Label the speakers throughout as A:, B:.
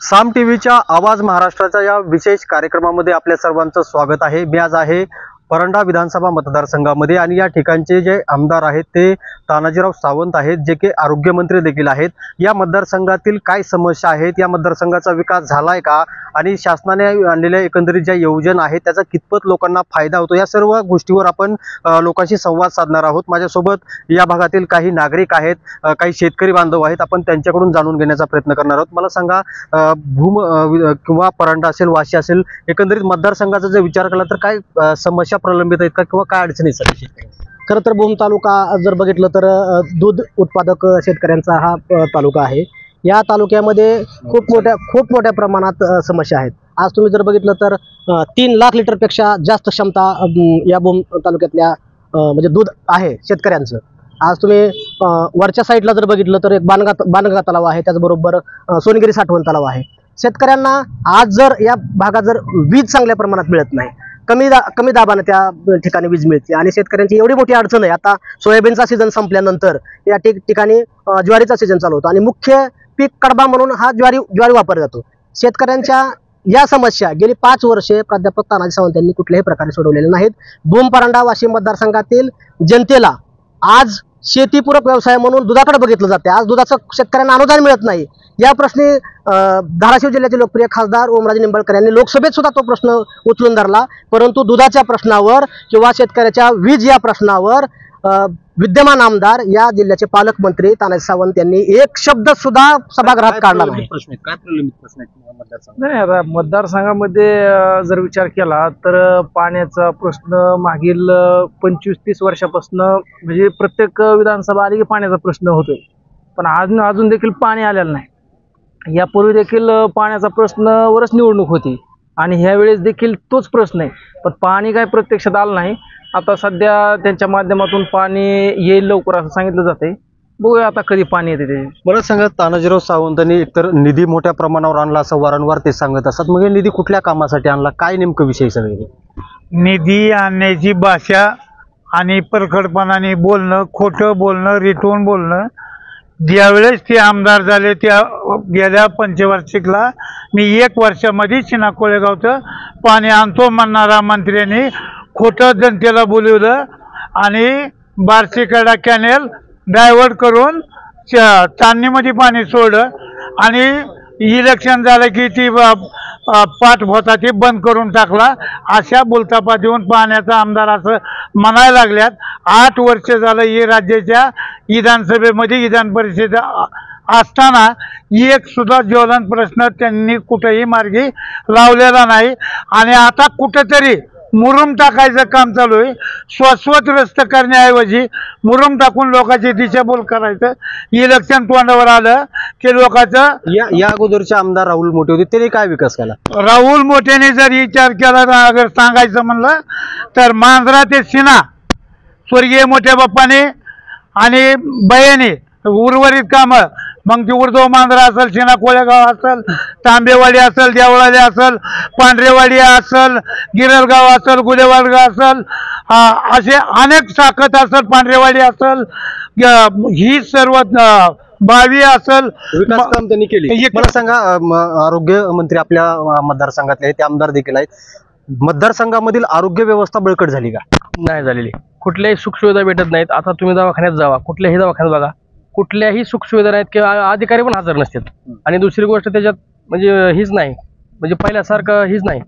A: साम टीव्हीच्या आवाज महाराष्ट्राच्या या विशेष कार्यक्रमामध्ये आपल्या सर्वांचं स्वागत आहे. मी आज आहे परंडा विधानसभा मतदारसंघामध्ये आणि या ठिकाणचे जे आमदार आहेत ते तानाजीराव सावंत आहेत जे की आरोग्यमंत्री देखील आहेत. या मतदारसंघातील काय समस्या आहेत? या मतदारसंघाचा विकास झालाय का? आणि शासनाने आणलेल्या एकंदरीत ज्या योजना आहेत त्याचा कितपत लोकांना फायदा होतो? या सर्व गोष्टीवर आपण लोकांशी संवाद साधणार आहोत. माझ्यासोबत या भागातील काही नागरिक आहेत काही शेतकरी बांधव आहेत. आपण त्यांच्याकडून जाणून घेण्याचा प्रयत्न करणार आहोत. मला सांगा भूम किंवा परंडा असेल वाशी असेल एकंदरीत मतदारसंघाचा जर विचार केला तर काय समस्या समस्या प्रलंबित आहेत का किंवा काय अडचणी आहेत
B: खरं तर भूम तालुका जर बघितलं तर अ, दूध उत्पादक शेतकऱ्यांचा हा अ, तालुका आहे. या तालुक्यामध्ये खूप मोठ्या खूप मोठ्या प्रमाणात अ, समस्या आहेत. आज तुम्ही जर बघितलं तर अ, तीन लाख लिटरपेक्षा जास्त क्षमता या भूम तालुक्यातल्या अ, म्हणजे दूध आहे शेतकऱ्यांचं. आज तुम्ही अ, वरच्या साईडला जर बघितलं तर एक बानगा बानगा तलाव आहे. त्याचबरोबर अ, सोनगिरी साठवण तलाव आहे. शेतकऱ्यांना आज जर या भागात जर वीज चांगल्या प्रमाणात मिळत नाही कमी दा कमी दाबानं त्या ठिकाणी वीज मिळते. आणि शेतकऱ्यांची एवढी मोठी अडचण आहे. आता सोयाबीनचा सीझन संपल्यानंतर या ठिकाणी ज्वारीचा सीझन चालू होतो. आणि मुख्य पीक कडबा म्हणून हा ज्वारी ज्वारी वापरला जातो. शेतकऱ्यांच्या या समस्या गेली पाच वर्षे प्राध्यापक तानाजी सावंत यांनी कुठल्याही प्रकारे सोडवलेल्या नाहीत. भूम परांडा वाशिम मतदारसंघातील जनतेला आज शेतीपूरक व्यवसाय म्हणून दुधाकडे बघितलं जाते. आज दुधाचं शेतकऱ्यांना अनुदान मिळत नाही. या प्रश्नी धाराशिव जिल्ह्याचे लोकप्रिय खासदार ओमराजे निंबाळकर यांनी लोकसभेत सुद्धा तो प्रश्न उचलून धरला. परंतु दुधाच्या प्रश्नावर किंवा शेतकऱ्याच्या वीज या प्रश्नावर विद्यमान आमदार या जिल्ह्याचे पालकमंत्री तानाजी सावंत यांनी एक शब्द सुद्धा सभागृहात
A: काय
B: काढला नाही.
A: प्रश्न आहेत काय प्रलंबित प्रश्न आहेत मतदारसंघात?
C: नाही आता मतदारसंघामध्ये अं, जर विचार केला तर पाण्याचा प्रश्न मागील पंचवीस तीस वर्षापासून म्हणजे प्रत्येक विधानसभा आली की पाण्याचा प्रश्न होतोय. पण अजून अजून देखील पाणी आलेलं नाही. यापूर्वी देखील पाण्याचा प्रश्नावरच निवडणूक होती. आणि ह्या वेळेस देखील तोच प्रश्न आहे. पण पाणी काय प्रत्यक्षात आलं नाही. आता सध्या त्यांच्या माध्यमातून पाणी येईल लवकर असं सांगितलं जाते बघूया आता कधी पाणी येते ते.
A: मला सांगा तानाजीराव सावंतांनी एकतर निधी मोठ्या प्रमाणावर आणला असं वारंवार ते सांगत असतात. मग हे निधी कुठल्या कामासाठी आणला? काय नेमकं विषय सगळे?
D: निधी आणण्याची भाषा आणि परखडपणाने बोलणं खोटं बोलणं रिटवून बोलणं ज्यावेळेस ते आमदार झाले त्या गेल्या पंचवार्षिकला मी एक वर्षामध्ये शिना कोळेगावचं पाणी आणतो म्हणणारा मंत्र्यांनी खोटं जनतेला बोलवलं आणि बार्शीकडा कॅनेल डायव्हर्ट करून च- चांदणीमध्ये पाणी सोडलं आणि इलेक्शन झालं की ती पाठ होता ती बंद करून टाकला. अशा बोलतापा देऊन पाहण्याचा आमदार असं म्हणायला लागल्यात. आठ वर्ष झालं हे राज्याच्या विधानसभेमध्ये विधान परिषद असताना एक सुद्धा ज्वलन प्रश्न त्यांनी कुठेही मार्गी लावलेला नाही. आणि आता कुठेतरी मुरुम टाकायचं काम चालू आहे. स्वस्वत करण्याऐवजी मुरुम टाकून लोकांची दिशाभूल करायचं. इलेक्शन तोंडावर आलं की लोकांचं
A: या या अगोदरचे आमदार राहुल मोठे होते त्यांनी काय विकास केला?
D: राहुल मोठ्याने जर विचार केला तर अगर सांगायचं म्हणलं तर मांजरा ते सिना स्वर्गीय मोठ्या बाप्पाने आणि बयाने उर्वरित कामं मग ती उर्दो मांजरा असेल सिना कोळेगाव असेल तांबेवाडी असेल देवळाली असेल पांढरेवाडी असेल गिरलगाव असेल गुलेवाडगाव असेल असे अनेक शाखत असेल पांढरेवाडी असेल ही सर्व बावी असेल.
A: त्यांनी केले.
D: एक-
A: मला सांगा आरोग्य मंत्री आपल्या मतदारसंघातले ते आमदार देखील आहेत. मतदारसंघामध्ये आरोग्य व्यवस्था बळकट झाली का?
E: नाही झालेली. कुठल्याही सुखसुविधा भेटत नाहीत. आता तुम्ही दवाखान्यात जावा. कुठल्याही दवाखान्यात बघा. कुठल्याही सुखसुविधा नाहीत किंवा अधिकारी पण हजर नसतात आणि दुसरी गोष्ट त्याच्यात म्हणजे हीच नाही. म्हणजे पहिल्यासारखं हीच नाही.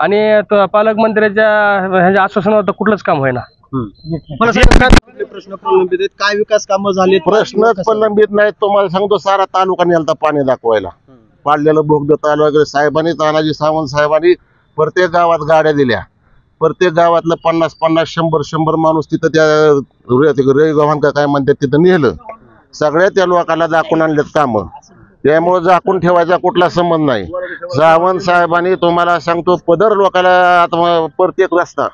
E: आणि त- पालकमंत्र्याच्या ह्याच्या आश्वासनावर तर कुठलंच काम होईना.
A: मला सांगा काय प्रश्न प्रलंबित आहेत. काय विकास कामं झाले
F: प्रश्नच प्रलंबित नाही तुम्हाला सांगतो सारा तालुका नेलता पाणी दाखवायला. पाडलेलं बोगद ताल वगैरे साहेबांनी तानाजी सावंत साहेबांनी प्रत्येक गावात गाड्या दिल्या. प्रत्येक गावातलं पन्नास पन्नास शंभर शंभर माणूस तिथं त्या रे गव्हाण का काय म्हणतात तिथं नेलं. सगळ्या त्या लोकांना दाखवून आणलेत कामं. त्यामुळे झाकून ठेवायचा कुठला संबंध नाही. सावंत साहेबांनी तुम्हाला सांगतो पदर लोकाला आता प्रत्येक रस्ता.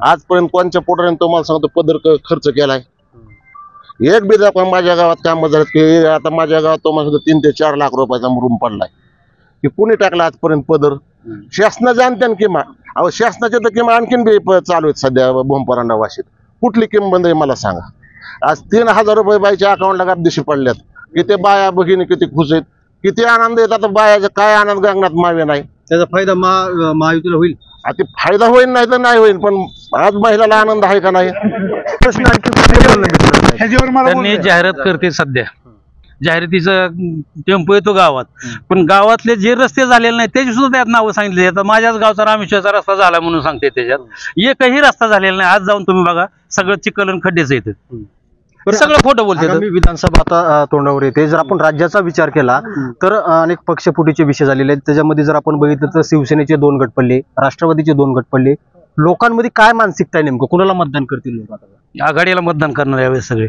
F: आजपर्यंत कोणच्या पोटाने तुम्हाला सांगतो पदर खर्च केलाय. एक बी पण माझ्या गावात काम झालं की आता माझ्या गावात तुम्हाला तीन ते चार लाख रुपयाचा रूम पडलाय. की कुणी टाकला आजपर्यंत पदर? शासना जाणते ना किमा अहो शासनाच्या तर किंवा आणखीन बी चालू आहेत सध्या बोंपरांना वाशीत. कुठली किंमत आहे मला सांगा. आज तीन हजार रुपये बाईच्या अकाउंटला गाबदिशी पडल्यात. की ते बाया भगिनी किती खुश आहेत किती आनंद येतात बायाचा काय आनंद गंगनात मावे नाही.
A: त्याचा फायदा महा महायुतीला होईल.
F: आता ते फायदा होईल नाही तर नाही होईल पण आज महिलाला आनंद आहे का नाही?
A: प्रश्न आणखी.
D: ह्याच्यावर मला
G: त्यांनी. जाहिरात करते सध्या. जाहिरातीचं टेम्पो येतो गावात. पण गावातले जे रस्ते झालेले नाही त्याची सुद्धा त्यात नावं सांगितली आता माझ्याच गावचा रामेश्वरचा रस्ता झाला म्हणून सांगते त्याच्यात. एकही रस्ता झालेला नाही. आज जाऊन तुम्ही बघा सगळं आणि खड्डेच येतं सगळं खोटं बोलते
A: विधानसभा आता तोंडावर येते. जर आपण राज्याचा विचार केला तर अनेक पक्षफुटीचे विषय झालेले आहेत. त्याच्यामध्ये जर आपण बघितलं तर शिवसेनेचे दोन गट पडले राष्ट्रवादीचे दोन गट पडले. लोकांमध्ये काय मानसिकता आहे नेमकं? कुणाला मतदान करतील लोक आता?
G: आघाडीला मतदान करणार यावेळेस सगळे.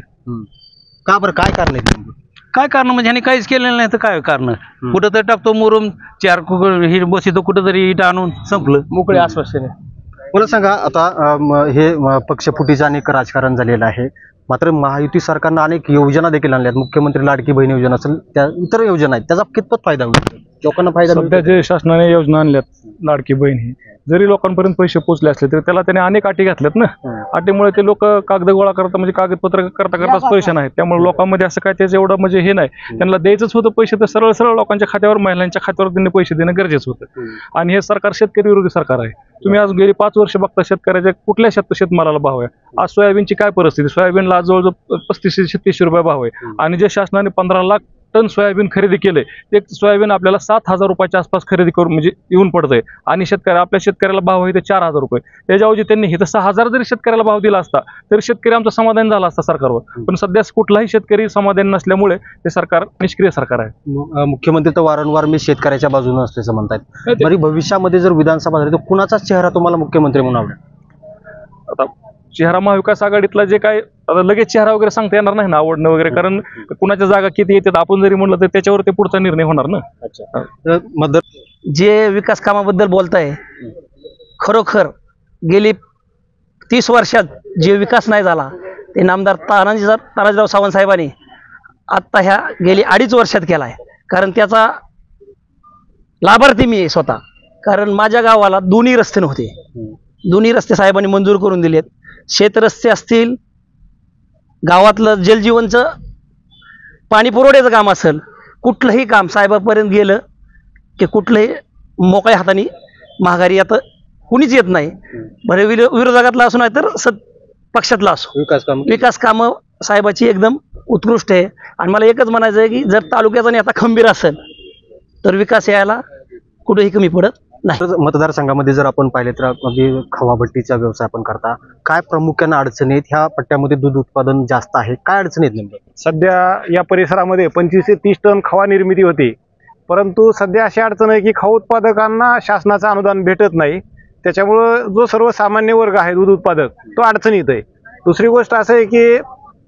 A: का बरं? काय कारण आहे नेमकं?
G: काय कारण? म्हणजे ह्यांनी काहीच केलेलं नाही तर काय कारण? कुठं तरी टाकतो मुरुम चार ही बसितो कुठं तरी इट आणून संपलं.
E: मोकळे आश्वासने.
A: मला सांगा आता हे म, पक्षफुटीचं अनेक राजकारण झालेलं आहे. मात्र महायुती सरकारनं अनेक योजना देखील आणल्या आहेत मुख्यमंत्री लाडकी बहीण योजना असेल त्या इतर योजना आहेत त्याचा कितपत फायदा होईल? लोकांना फायदा
H: सध्या? जे शासनाने योजना आणल्यात लाडकी बहीण ही जरी लोकांपर्यंत पैसे पोहोचले असले तरी त्याला त्याने अनेक अटी घातल्यात ना. अटीमुळे ते लोक कागद गोळा करता म्हणजे कागदपत्र करता करताच पैसे नाहीत. त्यामुळे लोकांमध्ये असं काय त्याचं एवढं म्हणजे हे नाही. त्यांना द्यायचंच होतं पैसे तर सरळ सरळ लोकांच्या खात्यावर महिलांच्या खात्यावर त्यांनी पैसे देणं गरजेचं होतं. आणि हे सरकार शेतकरी विरोधी सरकार आहे. तुम्ही आज गेली पाच वर्ष बघता शेतकऱ्याच्या कुठल्या शेत शेतमालाला भाव आहे? आज सोयाबीनची काय परिस्थिती? सोयाबीनला आज जवळजवळ पस्तीसशे छत्तीसशे रुपये भाव आहे. आणि जे शासनाने पंधरा लाख टन सोयाबीन खरेदी केले ते सोयाबीन आपल्याला सात हजार रुपयाच्या आसपास खरेदी करून म्हणजे येऊन पडतंय. आणि शेतकरी आपल्या शेतकऱ्याला भाव आहे ते चार हजार रुपये. त्याच्याऐवजी त्यांनी हे तर सहा हजार जरी शेतकऱ्याला भाव दिला असता तरी शेतकरी आमचं समाधान झालं असता सरकारवर. पण सध्या कुठलाही शेतकरी समाधान नसल्यामुळे ते सरकार निष्क्रिय सरकार आहे.
A: मुख्यमंत्री तर वारंवार मी शेतकऱ्याच्या बाजूने असल्याचं म्हणतात भविष्यामध्ये जर विधानसभा झाली तर कुणाचाच चेहरा तुम्हाला मुख्यमंत्री म्हणून आवडेल
H: आता चेहरा महाविकास आघाडीतला जे काय आता लगेच चेहरा वगैरे सांगता येणार नाही ना आवडणं वगैरे कारण कुणाच्या जागा किती येतात आपण जरी म्हणलं तर त्याच्यावर ते पुढचा निर्णय होणार ना.
A: मतदार
I: जे विकास कामाबद्दल बोलताय खरोखर गेली तीस वर्षात जे विकास नाही झाला ते नामदार तानाजी तानाजीराव सावंत साहेबांनी आत्ता ह्या गेली अडीच वर्षात केला आहे कारण त्याचा लाभार्थी मी आहे स्वतः. कारण माझ्या गावाला दोन्ही रस्ते नव्हते. दोन्ही रस्ते साहेबांनी मंजूर करून दिलेत. शेतरस्ते असतील गावातलं जलजीवनचं पाणी पुरवठ्याचं काम असेल कुठलंही काम साहेबापर्यंत गेलं की कुठलंही मोकळ्या हाताने महागारी आता कुणीच येत नाही. विरो- विरोधकातला असो नाही तर सत पक्षातला असो.
A: विकास काम.
I: विकास कामं साहेबाची एकदम उत्कृष्ट आहे. आणि मला एकच म्हणायचं आहे की जर तालुक्याचा नेता खंबीर असेल तर विकास यायला कुठेही कमी पडत नाही.
A: मतदारसंघामध्ये जर आपण पाहिले तर अगदी खवाभट्टीचा व्यवसाय आपण करता काय प्रामुख्यानं अडचणी आहेत? ह्या पट्ट्यामध्ये दूध उत्पादन जास्त आहे. काय अडचणी आहेत नेमकं?
J: सध्या या परिसरामध्ये पंचवीस ते तीस टन खवा निर्मिती होते. परंतु सध्या अशी अडचण आहे की खाऊ उत्पादकांना शासनाचं अनुदान भेटत नाही. त्याच्यामुळं जो सर्वसामान्य वर्ग आहे दूध उत्पादक तो अडचणीत आहे. दुसरी गोष्ट असं आहे की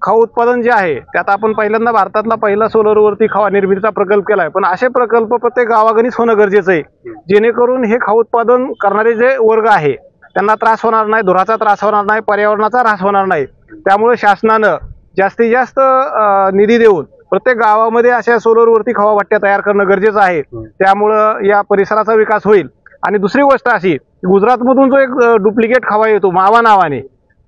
J: खाऊ उत्पादन जे आहे त्यात आपण पहिल्यांदा भारतातला पहिला सोलरवरती खवा निर्मितीचा प्रकल्प केला आहे पण असे प्रकल्प प्रत्येक गावागणीच होणं गरजेचं आहे. जेणेकरून हे खाऊ उत्पादन करणारे जे वर्ग आहे त्यांना त्रास होणार नाही धुराचा त्रास होणार नाही पर्यावरणाचा ऱ्हास होणार नाही. त्यामुळे शासनानं जास्तीत जास्त निधी देऊन प्रत्येक गावामध्ये अशा सोलरवरती खवा भट्ट्या तयार करणं गरजेचं आहे. त्यामुळं या परिसराचा विकास होईल. आणि दुसरी गोष्ट अशी गुजरातमधून जो एक डुप्लिकेट खवा येतो मावा नावाने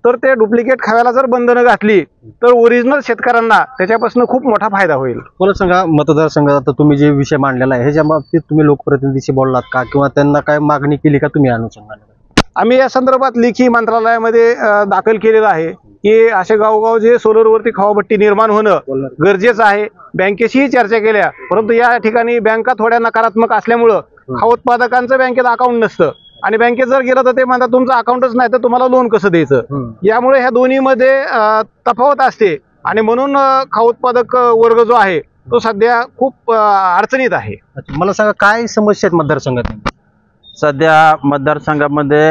J: तर ते डुप्लिकेट खव्याला जर बंधनं घातली तर ओरिजिनल शेतकऱ्यांना त्याच्यापासून खूप मोठा फायदा होईल.
A: मला सांगा मतदारसंघात आता तुम्ही जे विषय मांडलेला आहे ह्याच्या बाबतीत तुम्ही लोकप्रतिनिधीशी बोललात का? किंवा त्यांना काय मागणी केली का तुम्ही अनुषंगाने?
J: आम्ही या संदर्भात लेखी मंत्रालयामध्ये दाखल केलेलं आहे की असे गावगाव जे सोलरवरती खवाभट्टी निर्माण होणं गरजेचं आहे. बँकेशीही चर्चा केल्या परंतु या ठिकाणी बँका थोड्या नकारात्मक असल्यामुळं खा उत्पादकांचं बँकेत अकाउंट नसतं. आणि बँकेत जर गेलं तर ते म्हणतात तुमचं अकाउंटच नाही तर तुम्हाला लोन कसं द्यायचं? यामुळे ह्या दोन्हीमध्ये तफावत असते. आणि म्हणून खा उत्पादक वर्ग जो आहे तो सध्या खूप अडचणीत आहे.
A: मला सांगा काय समस्या आहेत मतदारसंघात?
G: सध्या मतदारसंघामध्ये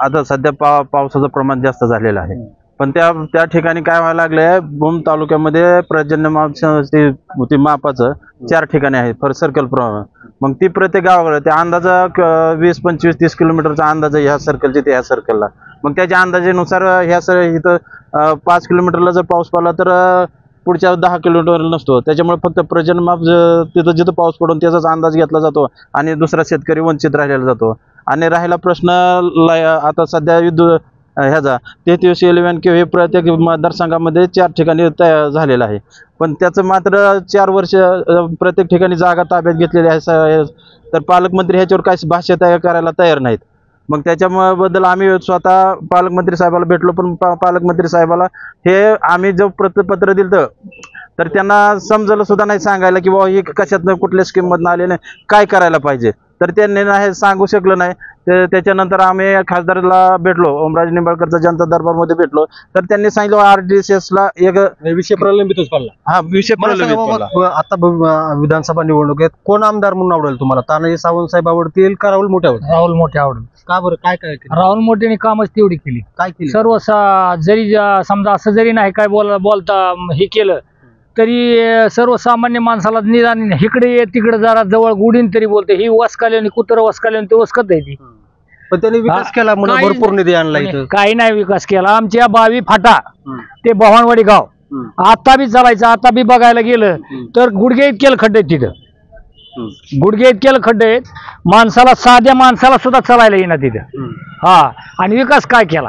G: आता सध्या पाव पावसाचं प्रमाण जास्त झालेलं आहे. पण त्या त्या ठिकाणी काय व्हायला लागलंय भूम तालुक्यामध्ये पर्जन्य माप ते ते मापाचं चार ठिकाणी आहे फर सर्कल प्रमाणे. मग ती प्रत्येक गावाकडे त्या अंदाजा क- वीस पंचवीस तीस किलोमीटरचा अंदाज आहे ह्या सर्कलचे ते ह्या सर्कलला मग त्याच्या अंदाजेनुसार ह्या सर इथं पाच किलोमीटरला जर पाऊस पडला तर पुढच्या दहा किलोमीटर नसतो. त्याच्यामुळे फक्त प्रजन्यमाप ज- तिथं जिथं पाऊस पडून त्याचाच अंदाज घेतला जातो आणि दुसरा शेतकरी वंचित राहिलेला जातो. आणि राहिला प्रश्न आता सध्या विद्युत ह्याचा. तेहतीस इलेव्हन किंवा हे प्रत्येक मतदारसंघामध्ये चार ठिकाणी तयार झालेलं आहे. पण त्याचं मात्र चार वर्ष प्रत्येक ठिकाणी जागा ताब्यात घेतलेली आहे स- तर पालकमंत्री ह्याच्यावर काही भाष्य तयार करायला तयार नाहीत. मग त्याच्याबद्दल आम्ही स्वतः पालकमंत्री साहेबाला भेटलो पण पा पालकमंत्री साहेबाला हे आम्ही जो प्रतपत्र दिलं तर त्यांना समजलं सुद्धा नाही सांगायला की बाबा हे कशातनं कुठल्या स्कीममधनं आलेलं आहे, काय करायला पाहिजे. तर त्यांनी नाही सांगू शकलं नाही. ते त्याच्यानंतर आम्ही खासदारला भेटलो ओमराजे निंबाळकरचा जनता दरबारमध्ये भेटलो. तर त्यांनी सांगितलं आर डी सी एसला एक
A: विषय प्रलंबितच पडला.
G: हा विषय प्रलंबित.
A: आता विधानसभा निवडणुकीत कोण आमदार म्हणून आवडेल तुम्हाला? तानाजी सावंत साहेब आवडतील का राहुल मोठे आवडतील?
K: राहुल मोठे आवडून
A: का बरं? काय काय केलं?
K: राहुल मोठेने कामच तेवढी केली.
A: काय केलं?
K: सर्व सा- जरी समजा असं जरी नाही काय बोल बोलता हे केलं तरी सर्वसामान्य माणसाला निदान इकडे ये तिकडे जरा जवळ गुढीन तरी बोलते. ही वसकाले आणि कुत्र वसकाले आणि ते वसकत आहे ती.
A: पण त्यांनी विकास केला म्हणून
K: काही-
A: भरपूर निधी आणला इथं.
K: काही नाही विकास केला. आमच्या बावी फाटा. ते भवानवाडी गाव. आता बी चालायचं आता बी बघायला गेलं तर गुडघे इतकेल खड्डे आहेत तिथं. गुडघे इतकेल खड्डे आहेत. माणसाला साध्या माणसाला सुद्धा चालायला येईना तिथं. हा आणि विकास काय केला?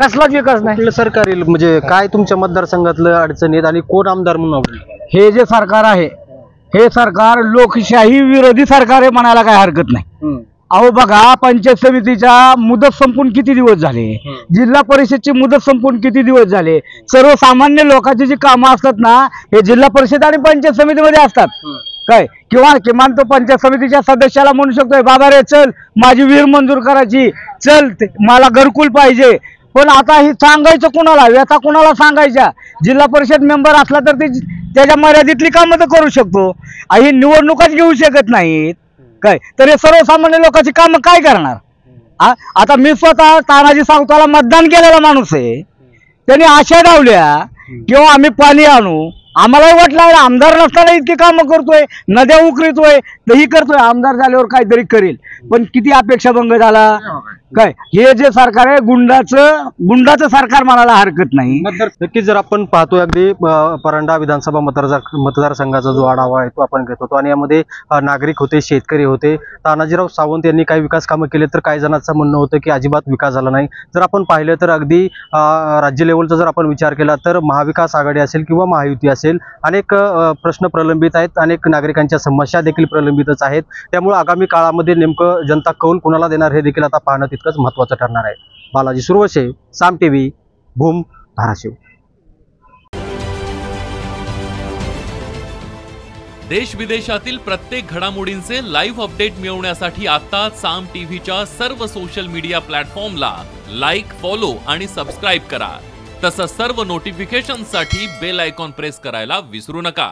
K: कसलाच विकास नाही.
A: कुठलं सरकार येईल? म्हणजे काय तुमच्या मतदारसंघातलं अडचणी आहेत आणि कोण आमदार म्हणून आवडेल
K: हे जे सरकार आहे हे सरकार लोकशाही विरोधी सरकार आहे म्हणायला काय हरकत नाही. अहो बघा पंचायत समितीच्या मुदत संपून किती दिवस झाले? जिल्हा परिषदची मुदत संपून किती दिवस झाले? सर्वसामान्य लोकांची जी कामं असतात ना हे जिल्हा परिषद आणि पंचायत समितीमध्ये असतात. काय? किंवा किमान तो पंचायत समितीच्या सदस्याला म्हणू शकतोय बाबा रे चल माझी विहीर मंजूर करायची. चल मला घरकुल पाहिजे. पण आता हे सांगायचं कुणाला? व्यथा कुणाला सांगायच्या जिल्हा परिषद मेंबर असला तर ते त्याच्या मर्यादितली कामं तर करू शकतो. ही निवडणुकाच घेऊ शकत नाहीत. काय? तर हे सर्वसामान्य लोकांची कामं काय करणार? आता मी स्वतः तानाजी सावताला मतदान केलेला माणूस आहे. त्यांनी आशा डावल्या किंवा हो, आम्ही पाणी आणू. आम्हालाही वाटलं आमदार नसताना इतकी कामं करतोय. नद्या उकरीतोय. ही करतोय. आमदार झाल्यावर काहीतरी करेल. पण किती अपेक्षा भंग झाला? काय? हे जे सरकार आहे गुंडाचं गुंडाचं सरकार म्हणायला हरकत नाही.
A: नक्कीच जर आपण पाहतो अगदी परंडा विधानसभा मतदार मतदारसंघाचा जो आढावा आहे तो आपण घेत होतो. आणि यामध्ये नागरिक होते शेतकरी होते. तानाजीराव सावंत यांनी काही विकास कामं केले तर काही जणांचं म्हणणं होतं की अजिबात विकास झाला नाही. जर आपण पाहिलं तर अगदी राज्य लेवलचा जर आपण विचार केला तर महाविकास आघाडी असेल किंवा महायुती असेल अनेक प्रश्न प्रलंबित आहेत. अनेक नागरिकांच्या समस्या देखील प्रलंबितच आहेत. त्यामुळे आगामी काळामध्ये नेमकं जनता कौल कुणाला देणार हे देखील आता पाहणं तितकंच महत्त्वाचं ठरणार आहे. बालाजी सुरवसे साम टीव्ही भूम धाराशिव.
L: देश विदेशातील प्रत्येक घडामोडींचे लाईव्ह अपडेट मिळवण्यासाठी आता साम टीव्हीच्या सर्व सोशल मीडिया प्लॅटफॉर्मला लाईक फॉलो आणि सबस्क्राईब करा. तसंच सर्व नोटिफिकेशनसाठी बेल आयकॉन प्रेस करायला विसरू नका.